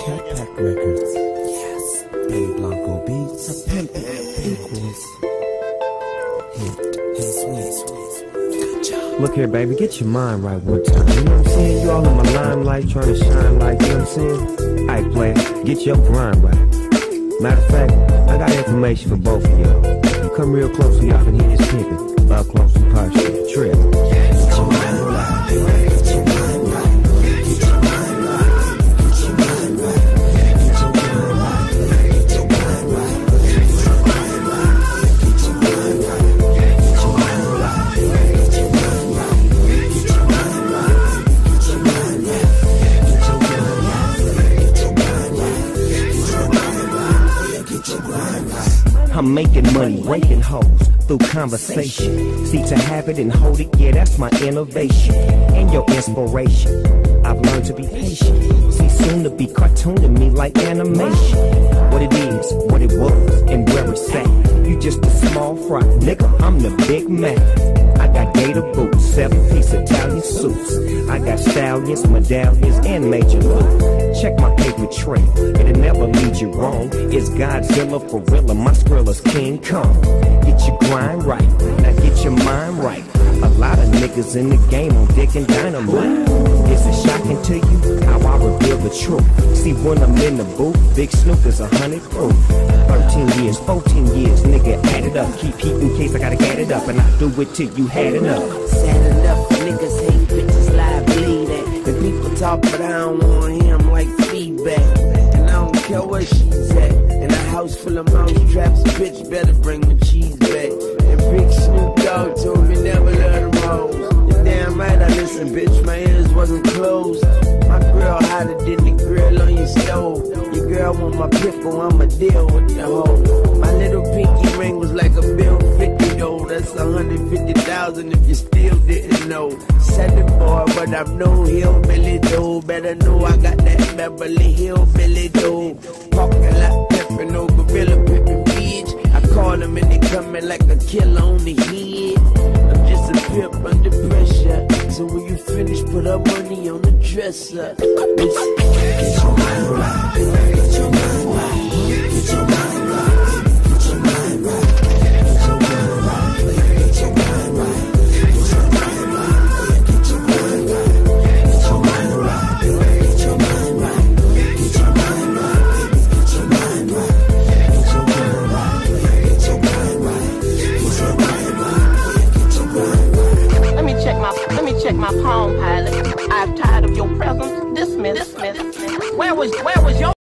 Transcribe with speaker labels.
Speaker 1: Cat Pack Records. Yes. A Blanco Beats. A pimp equals. Hit. Hey, sweet. Good job.
Speaker 2: Look here, baby, get your mind right one time. You know what I'm saying? You all in my limelight trying to shine like, you know what I'm saying? Alright, player, get your grind right. Matter of fact, I got information for both of y'all. You come real close so y'all can hear this pimpin'. Up close and personal. Trip. Get I'm making money, breaking hoes through conversation. See, to have it and hold it, yeah, that's my innovation and your inspiration. I've learned to be patient. See, soon to be cartooning me like animation. What it is, what it was, and where it's at. You just a small fry, nigga. I'm the big man. I got gator boots, seven piece Italian suits. I got stallions, medallions, and major loot. Check my paper trail, it'll never lead you wrong. It's Godzilla for real, my skrill is King Kong. Get your grind right, now get your mind right. A lot of niggas in the game on dick and dynamite. Is it shocking to you how I reveal the truth? See, when I'm in the booth, Big Snoop is a hundred proof. 13 years, 14 years, nigga, add it up. Keep heat in case I gotta get it up, and I do it till you had enough.
Speaker 3: Sad enough, niggas hate bitches lie bleeding. And people talk, but I don't want him like feedback. And I don't care where she's at. In a house full of mouse traps, bitch better bring the cheese back. And Big Snoop Dogg told me never let hoes. And damn right I listen, bitch, my ears wasn't closed. My girl hotter than the Want my pickle, I'ma deal with the hoe. My little pinky ring was like a bill 50 though. That's 150,000 if you still didn't know. Seven boy, but I'm no hillbilly though. Better know I got that Beverly Hillbilly though. Parking lot pimpin', no gorilla pimpin' bitch. I call them and they coming like a killer on the head. A pimp under pressure. So when you finish, put up money on the dresser.
Speaker 1: Get your mind right. Get your mind right. Get your mind right.
Speaker 4: Me palm pilot. I'm tired of your presence. Dismiss. Dismiss. Where was where was your